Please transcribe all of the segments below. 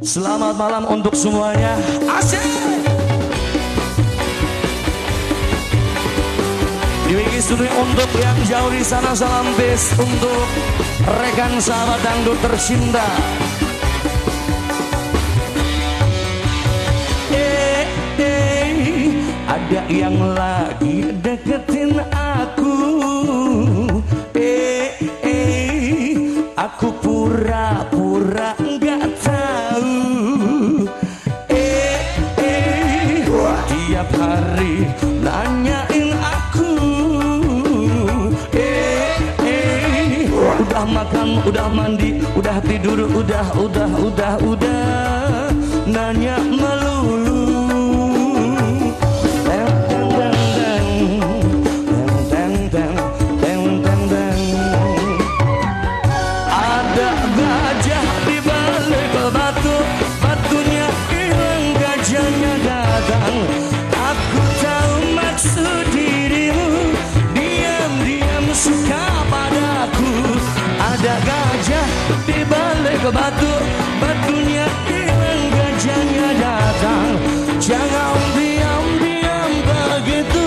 Selamat malam untuk semuanya. Asyik. Diwiki Studio untuk yang jauh di sana salam bis untuk rekan sahabat dangdut tercinta. Eh, eh, ada yang lagi udah mandi, udah tidur, udah, udah, udah, udah, nanya melulu. Batu Batunya hilang gajahnya datang. Jangan diam-diam begitu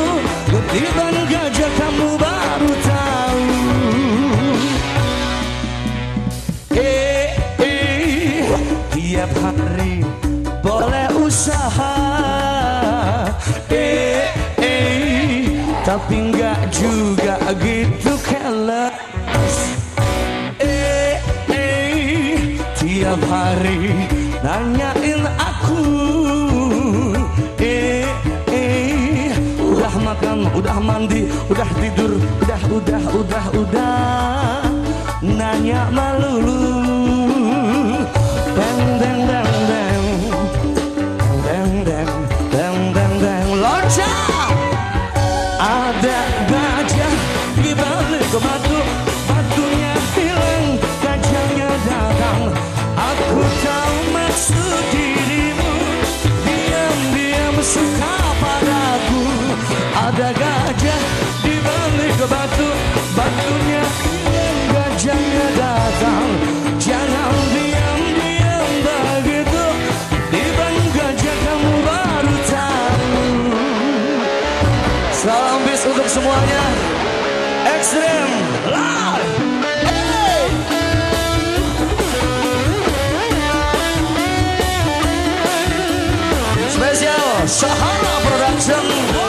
Ketiban gajah kamu baru tahu. Eh, eh, tiap hari boleh usaha. Eh, eh, tapi nggak juga gitu nanyain aku. Eh, eh, udah makan udah mandi udah tidur udah udah udah udah. Nanya melulu semuanya. Ekstrim Live! Hey! Spesial Sahara Production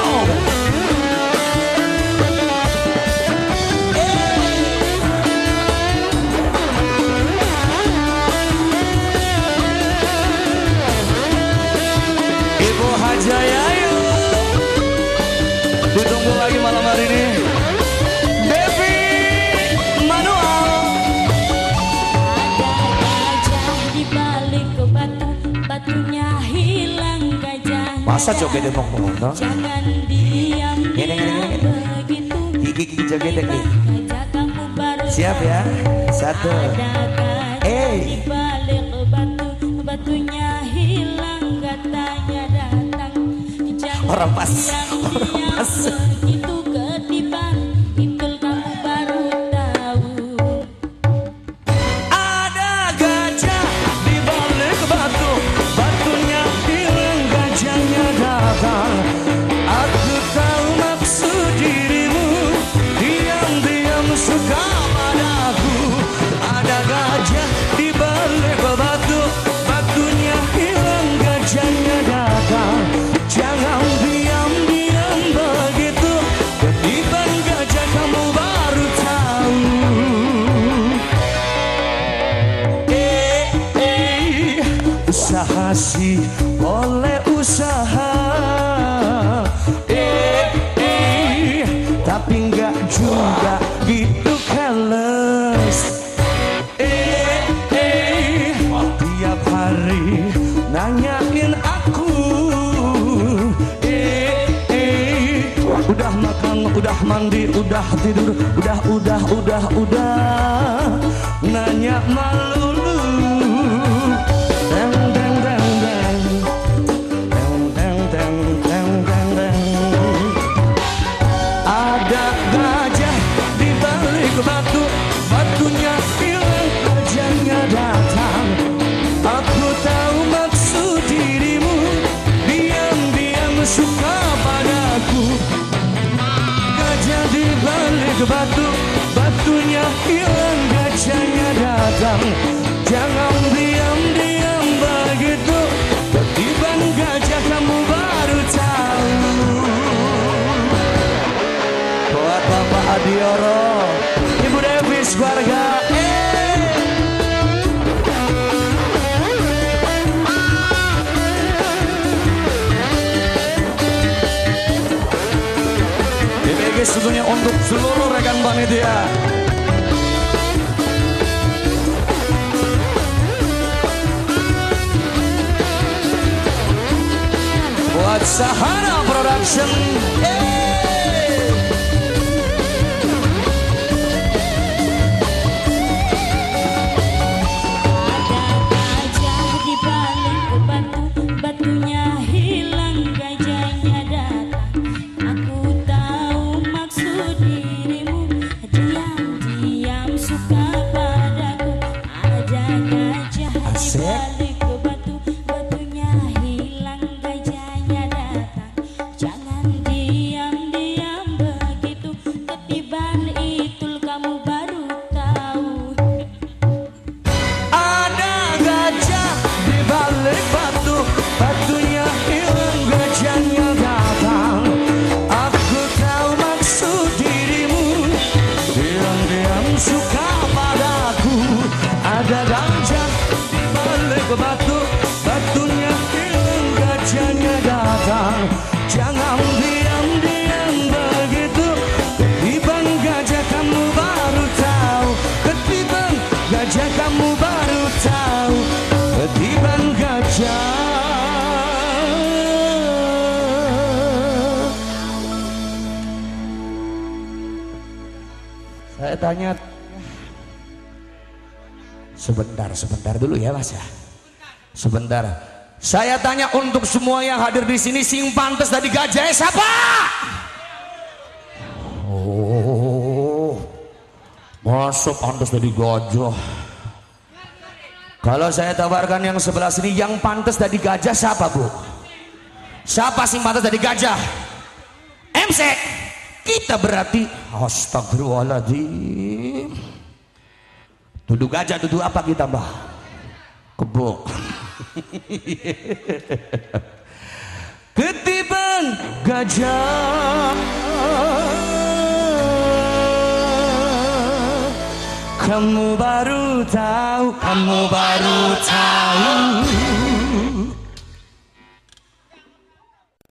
Lagi malam hari ini. Devi Manual. Ada gajah di balik ke batu, batunya hilang gajah. Masa joget mau ngomong Jangan diam Gini, gini, gini, begitu. Gigi gigi joget Siap ya? Satu Orang pas. Orang pas. Itu. Ada gajah di balik batu Batunya hilang gajahnya datang Aku tahu maksud dirimu Diam-diam suka padaku Ada gajah di balik batu Batunya hilang gajahnya sih boleh usaha. Eh, eh, tapi nggak juga gitu keles. Eh, eh, tiap hari nanyain aku. Eh, eh, udah makan udah mandi udah tidur udah udah udah udah. Nanya melulu batu Batunya hilang gajahnya datang. Jangan diam-diam Sebetulnya untuk seluruh rekan panitia Buat Sahara Production eh. Datang Jangan diam-diam begitu. Ketiban gajah kamu baru tahu. Ketiban gajah kamu baru tahu. Ketiban gajah. Saya tanya Sebentar, sebentar dulu ya mas ya. Sebentar Saya tanya untuk semua yang hadir di sini Sing pantas dari gajah siapa? Oh Masuk pantas dari gajah Kalau saya tawarkan yang sebelah sini Yang pantas dari gajah siapa bu? Siapa sing pantas dari gajah? MC Kita berarti Astagfirullahaladzim Duduk gajah, duduk apa kita mbah? Kebo Ketiban gajah. Kamu baru tahu, kamu baru tahu